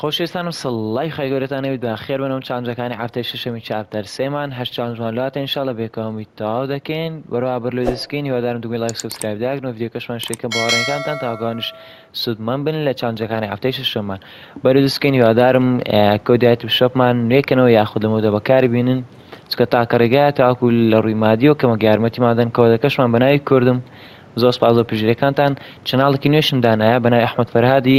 خۆشەویستانم سڵ ڵای خوای گەورەتان ئەوێت بە خێر بنەوە چاڵنجەکانی هەفتەی شەشەمی چاپتەر سێمان هەشت چاڵنجمان لۆ هاتە ئینشاڵا بێکەوەمی تەواو دەکەین وەروەها بەر لۆی دەست بکەین هیوادارم دوگمەی ڵایک سەبسکرایب داکنەوە ڤیدیۆکەشمان شەی کەن بۆ هاوڕێیەکانتان تاکو ئەوانیش سودمەند بن لە چاڵنجەکانی هەفتەی شەشەمان بەرەو دەست بکەین هیوادارم کۆدی یاتوب شۆپمان نوێ کەنەوە یاخود لەمەودا بەکاری بینن چکە تاکە ڕێگایە تاکو لە ڕووی مادیەوە کەمەک یارمەتیمان دەن کۆدەکەشمان بەناوی کوردم زۆر سپاس بۆ پشتگیریەکانتان چەناڵێکی نوێشم دانایە بەناوی ئەحمەد فەرهادی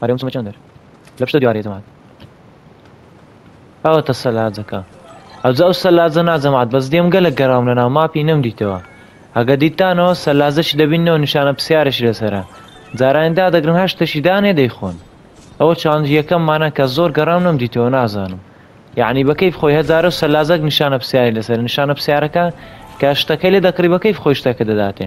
ئەرێ بچمە چەندەر لە پشتە دیوارەیە جەماعەت ئەوەتە سەلاجەکە ئەوجا ئەو سەلاجە نا جەماعەت بەس دێم گەلە گەراوم لە ناو ماپی نەمدیتەوە ئەگە دیتانەوە سەلاجەشی دەبینەوە نیشانە پسیارێکی لەسەرە جارانی دادەگرن هەر شتێکی دانێ دەیخۆن ئەوە چاند یەکەم مانە کە زۆر گەڕام نەم دیتەوە نازانم یعنی بەکەیف خۆی هەزارە و سەلاجەک نیشانە پسیاری لەسەر نیشانە پسیارەکە کە شتەکەی لێ دەکڕی بەکەیف خۆی شتەکە دەداتێ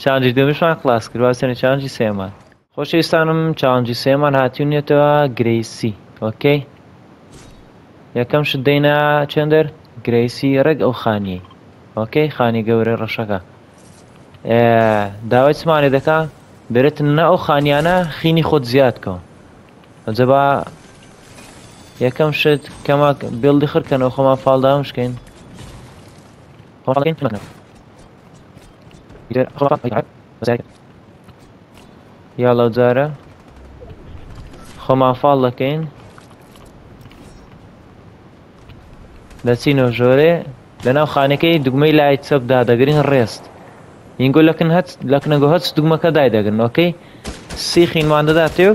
چاڵنجی دووەمیشمان خڵاس کرد با بچێنە چاڵنجی سێمان. خۆشەویستانم چاڵنجی سێمان هاتوونیەتەوە گرەیسی ئۆکەی یەکەم شت دەینا چێندەر گرەیسی ڕێک ئەو خانیەی ئۆکەی خانی گەورە ڕەشەکە داوای چمان لێ دەکا بێرێتن نە ئەو خانیانە خینی خۆت زیاد کەوە ئەجە با یەکەم شت کەمە بێڵدی خڕکەنەوە خۆمان فاڵداومشکەین یاڵا ئەو جارە خۆمان فاڵ دەکەین دەچینەوە ژۆرێ لەناو خانەکەی دگمەی لای چەپ دادەگرین ڕێست ئینگۆ لەکن هەچ لەکنەگە هەچ دگمەکە دایدەگرن ئۆکەی سیخینمان دەداتێ و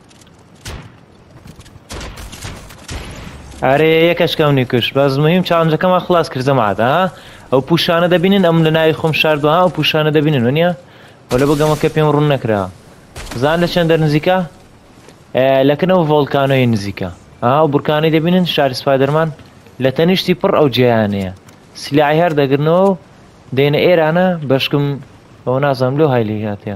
ئەرێ یەکەش کەمنی کوش بەس مهم چاندەکەمان خلاص کرد زەمادا ئەو پوشانە دەبینن ئەم لە ناوی خۆم شاردوە ئەو پوشانە دەبینن وە نیە وە لە بەگەمەکە پێم ڕوون نەکرا زان لە چەندەر نزیکە لەکنەوە ڤۆلکانۆی نزیکە ئاو بورکانی دەبینن شاری سپایدەرمان لە تەنیشتی پڕ ئەو جیانەیە سلاعی هەر دەگرنەوە دێنە ئێرانە بەشکم ئەو نازانم لەو هایلی هاتە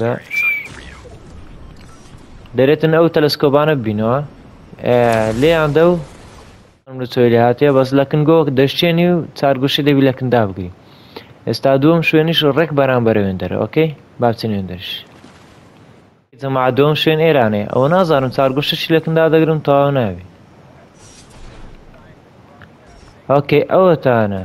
دا دەرێتن ئەو تەلسکۆبانە ببینەوە لێیان دە و چۆی لێ هاتێ بەس لە کنگۆک دەشتێنی و چارگوشی دەبی لە کندا بگری ئێستا دووەم شوێنیش ڕێک بەرامبەر وێن دەرە ئۆکەی باچن وێن دەرش جەما دوم شوێن ئێرانێ ئەوە نازانم چارگوشتش لە کندا دەگرم تاوا ناوی ئۆکەی ئەوەتانە